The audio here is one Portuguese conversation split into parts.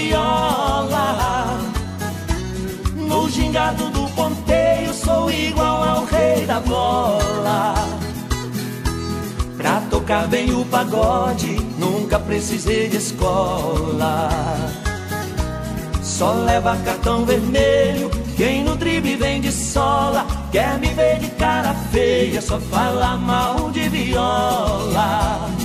viola. No gingado do ponteio sou igual ao rei da bola. Pra tocar bem o pagode, nunca precisei de escola. Só leva cartão vermelho, quem no drible vem de sola. Quer me ver de cara feia, só fala mal de viola.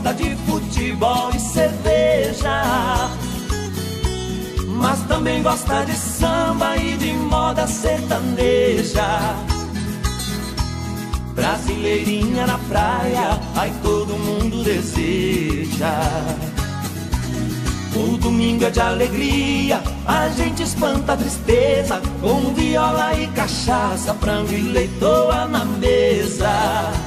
Gosta de futebol e cerveja. Mas também gosta de samba e de moda sertaneja. Brasileirinha na praia, ai todo mundo deseja. O domingo é de alegria, a gente espanta a tristeza com viola e cachaça, frango e leitoa na mesa.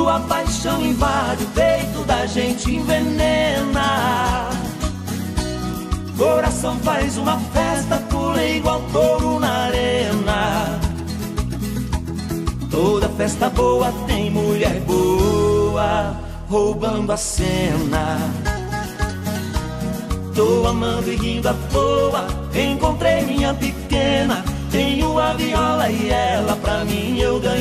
Quando a paixão invade o peito da gente envenena. Coração faz uma festa, pula igual touro na arena. Toda festa boa tem mulher boa Roubando a cena. Tô amando e rindo à toa Encontrei minha pequena Tenho a viola e ela Pra mim eu ganhei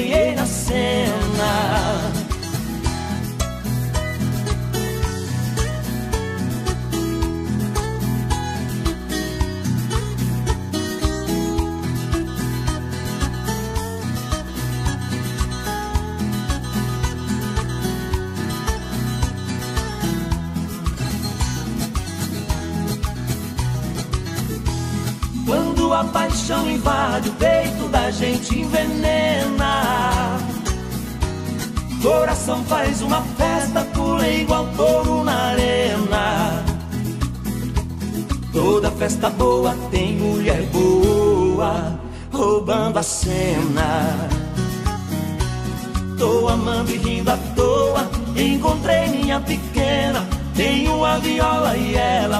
A paixão invade o peito da gente envenena. Coração faz uma festa, pula igual touro na arena. Toda festa boa tem mulher boa Roubando a cena. Tô amando e rindo à toa Encontrei minha pequena Tenho a viola e ela